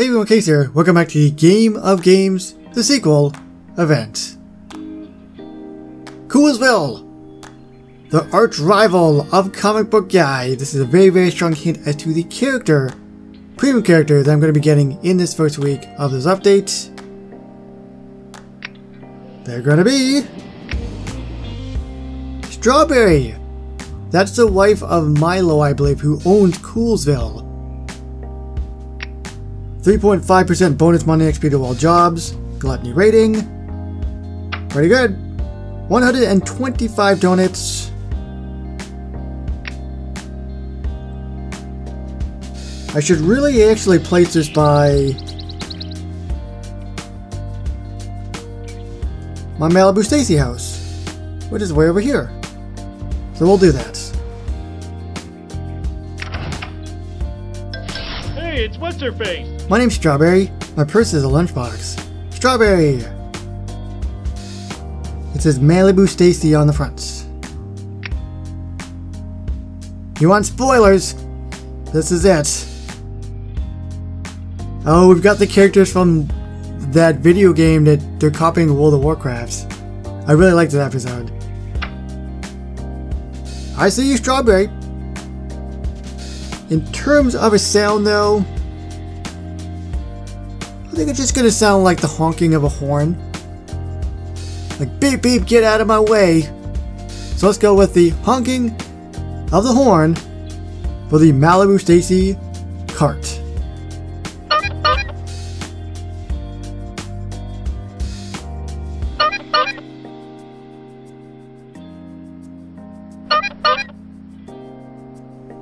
Hey everyone, KC here. Welcome back to the Game of Games, the sequel, event. Coolsville! The arch rival of Comic Book Guy. This is a very, very strong hint as to the character, premium character that I'm going to be getting in this first week of this update. They're going to be... Strawberry! That's the wife of Milo, I believe, who owns Coolsville. 3.5% bonus money XP to all jobs. Gluttony rating. Pretty good. 125 donuts. I should really actually place this by my Malibu Stacy house, which is way over here. So we'll do that. Hey, it's what's her face? My name's Strawberry. My purse is a lunchbox. Strawberry! It says Malibu Stacy on the front. You want spoilers? This is it. Oh, we've got the characters from that video game that they're copying World of Warcraft. I really liked that episode. I see you, Strawberry. In terms of a sound, though, think it's just gonna sound like the honking of a horn. Like beep beep, get out of my way. So let's go with the honking of the horn for the Malibu Stacy cart.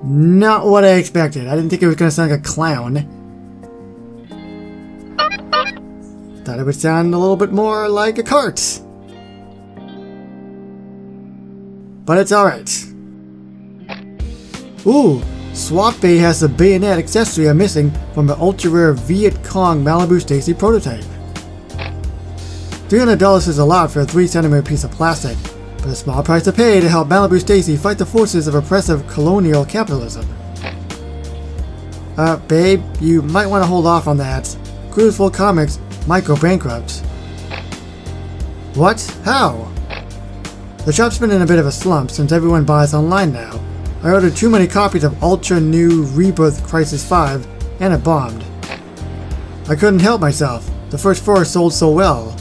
Not what I expected. I didn't think it was gonna sound like a clown. Would sound a little bit more like a cart. But it's alright. Ooh, Swap Bay has the bayonet accessory I'm missing from the ultra rare Viet Cong Malibu Stacy prototype. $300 is allowed for a 3cm piece of plastic, but a small price to pay to help Malibu Stacy fight the forces of oppressive colonial capitalism. Uh, babe, you might want to hold off on that. Coolsville Comics might bankrupt. What? How? The shop's been in a bit of a slump since everyone buys online now. I ordered too many copies of Ultra New Rebirth Crisis 5 and it bombed. I couldn't help myself. The first four sold so well.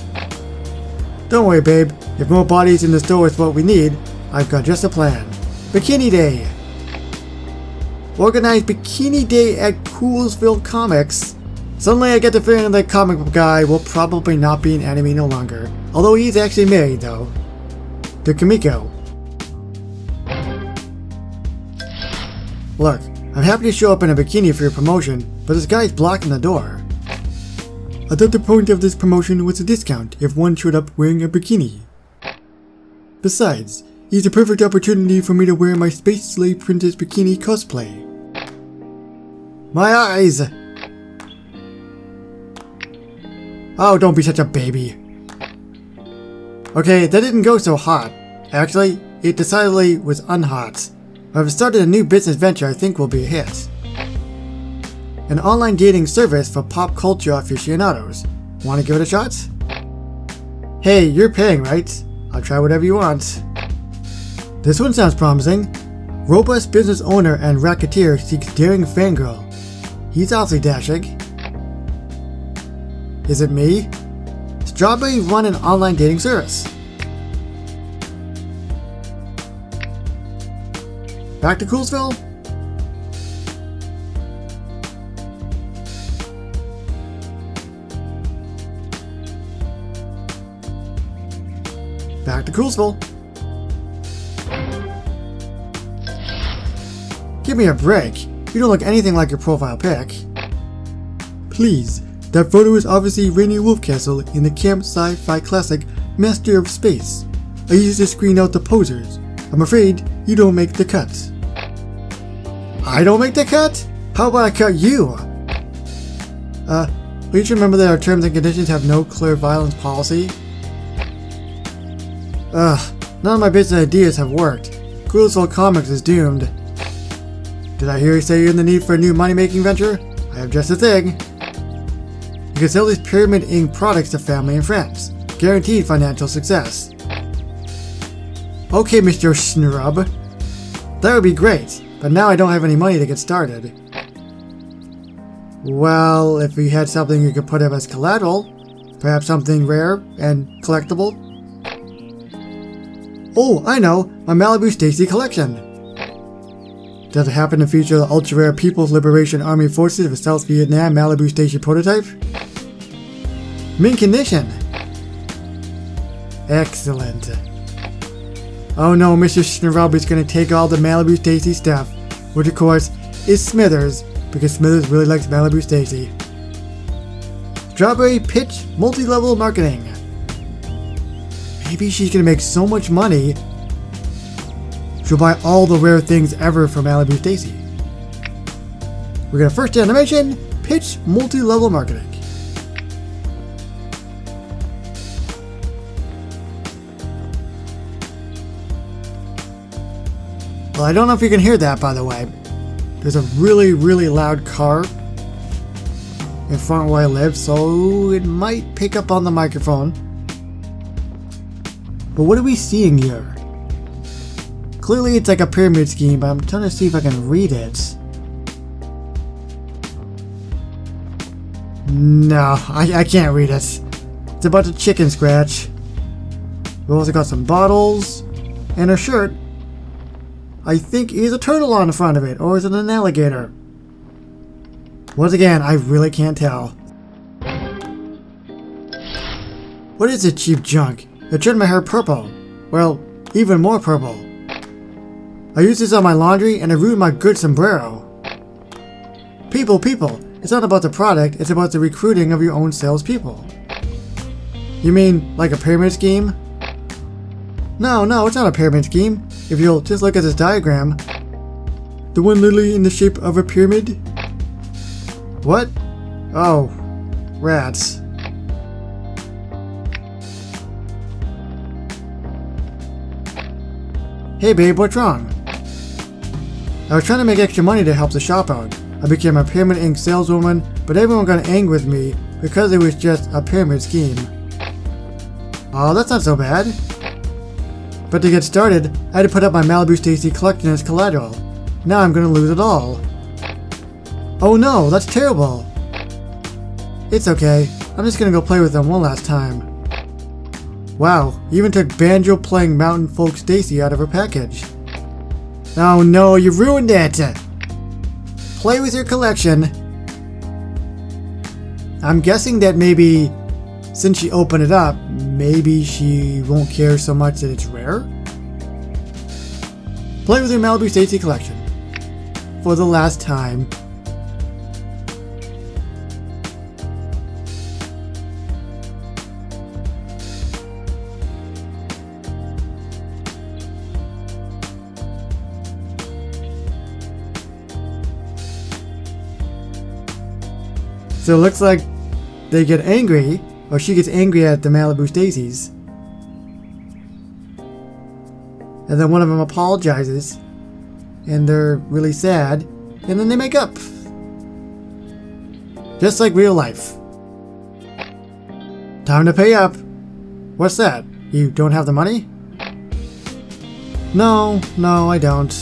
Don't worry, babe. If more bodies in the store is what we need, I've got just a plan. Bikini Day! Organize Bikini Day at Coolsville Comics. Suddenly I get the feeling that comic book guy will probably not be an enemy no longer. Although he's actually married though. To Kumiko. Look, I'm happy to show up in a bikini for your promotion, but this guy's blocking the door. I thought the point of this promotion was a discount if one showed up wearing a bikini. Besides, it's a perfect opportunity for me to wear my Space Slave Princess bikini cosplay. My eyes! Oh, don't be such a baby. Okay, that didn't go so hot. Actually, it decidedly was unhot. I've started a new business venture I think will be a hit. An online dating service for pop culture aficionados. Want to give it a shot? Hey, you're paying, right? I'll try whatever you want. This one sounds promising. Robust business owner and racketeer seeks daring fangirl. He's awfully dashing. Is it me? Strawberry run an online dating service. Back to Coolsville? Back to Coolsville. Give me a break. You don't look anything like your profile pic. Please, that photo is obviously Rainier Wolfcastle in the Camp Sci-Fi Classic Master of Space. I used to screen out the posers. I'm afraid you don't make the cut. I don't make the cut? How about I cut you? Uh, please remember that our terms and conditions have no clear violence policy. Ugh, none of my business ideas have worked. Coolsville Comics is doomed. Did I hear you say you're in the need for a new money-making venture? I have just a thing. You can sell these Pyramid Inc. products to family and friends. Guaranteed financial success. Okay, Mr. Snrub. That would be great, but now I don't have any money to get started. Well, if we had something you could put up as collateral, perhaps something rare and collectible? Oh, I know! My Malibu Stacy collection! Does it happen to feature the ultra-rare People's Liberation Army Forces of South Vietnam Malibu Stacy prototype? Mint condition! Excellent. Oh no, Mr. Snarubby's gonna take all the Malibu Stacy stuff, which of course is Smithers, because Smithers really likes Malibu Stacy. Strawberry Pitch Multi-Level Marketing. Maybe she's gonna make so much money, she'll buy all the rare things ever from Malibu Stacy. We're gonna first animation, Pitch Multi-Level Marketing. Well, I don't know if you can hear that, by the way. There's a really, really loud car in front where I live, so it might pick up on the microphone. But what are we seeing here? Clearly it's like a pyramid scheme, but I'm trying to see if I can read it. No, I, I can't read it. It's about a chicken scratch. We also got some bottles and a shirt I think is a turtle on the front of it, or is it an alligator? Once again, I really can't tell. What is it, cheap junk? It turned my hair purple. Well, even more purple. I used this on my laundry and it ruined my good sombrero. People, people, it's not about the product, it's about the recruiting of your own salespeople. You mean, like a pyramid scheme? No, no, it's not a pyramid scheme. If you'll just look at this diagram, the one literally in the shape of a pyramid. What? Oh, rats. Hey babe, what's wrong? I was trying to make extra money to help the shop out. I became a Pyramid Inc. saleswoman, but everyone got angry with me because it was just a pyramid scheme. Oh, that's not so bad. But to get started, I had to put up my Malibu Stacy collection as collateral. Now I'm gonna lose it all. Oh no, that's terrible! It's okay, I'm just gonna go play with them one last time. Wow, even took banjo playing mountain folk Stacy out of her package. Oh no, you ruined it! Play with your collection. I'm guessing that maybe since she opened it up, maybe she won't care so much that it's rare? Play with your Malibu Stacy collection. For the last time. So it looks like they get angry or she gets angry at the Malibu Stacy's. And then one of them apologizes. And they're really sad. And then they make up. Just like real life. Time to pay up. What's that? You don't have the money? No, no, I don't.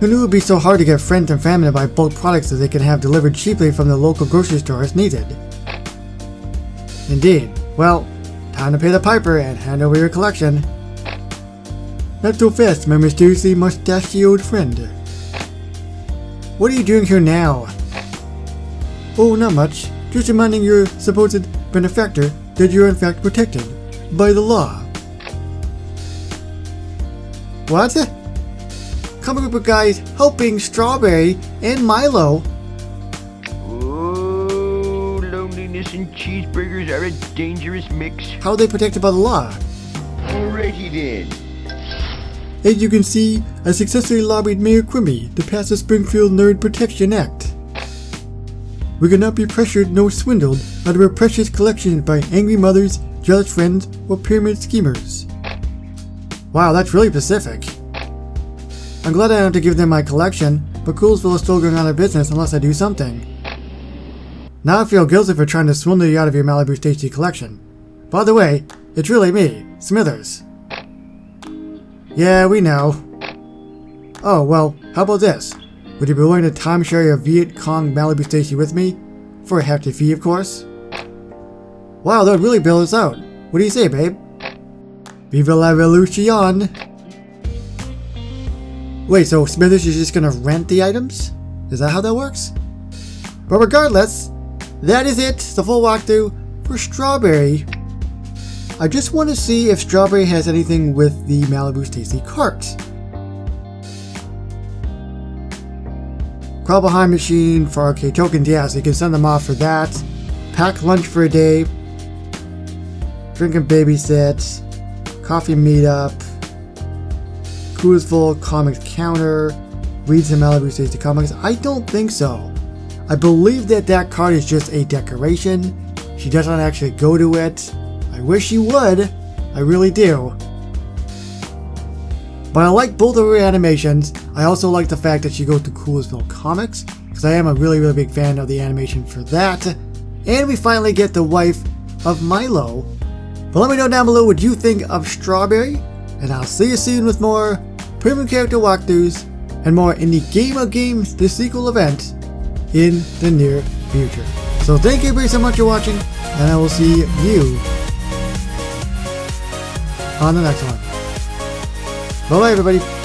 Who knew it would be so hard to get friends and family to buy bulk products that they can have delivered cheaply from the local grocery store as needed? Indeed. Well, time to pay the piper and hand over your collection. Not so fast, my mysteriously mustachioed friend. What are you doing here now? Oh, not much. Just reminding your supposed benefactor that you're in fact protected by the law. What? Comic book guys helping Strawberry and Milo cheeseburgers are a dangerous mix. How are they protected by the law? Alrighty then. As you can see, I successfully lobbied Mayor Quimby to pass the Springfield Nerd Protection Act. We cannot be pressured nor swindled out of our precious collections by angry mothers, jealous friends, or pyramid schemers. Wow, that's really specific. I'm glad I don't have to give them my collection, but Coolsville is still going out of business unless I do something. Now I feel guilty for trying to swindle you out of your Malibu Stacy collection. By the way, it's really me, Smithers. Yeah, we know. Oh, well, how about this? Would you be willing to timeshare your Viet Cong Malibu Stacy with me? For a hefty fee, of course. Wow, that would really bail us out. What do you say, babe? Viva la revolution! Wait, so Smithers is just gonna rent the items? Is that how that works? But regardless, that is it, the full walkthrough for Strawberry. I just want to see if Strawberry has anything with the Malibu Stacy cart. Crawl behind machine for arcade tokens, yeah, so you can send them off for that. Pack lunch for a day. Drink and babysit. Coffee meetup. Cruise full comics counter. Read some Malibu Stacy comics. I don't think so. I believe that that card is just a decoration. She does not actually go to it. I wish she would. I really do. But I like both of her animations. I also like the fact that she goes to Coolsville Comics, because I am a really, really big fan of the animation for that. And we finally get the wife of Milo. But let me know down below what you think of Strawberry, and I'll see you soon with more premium character walkthroughs and more in the Game of Games The Sequel event in the near future. So thank you very so much for watching, and I will see you on the next one. Bye bye everybody.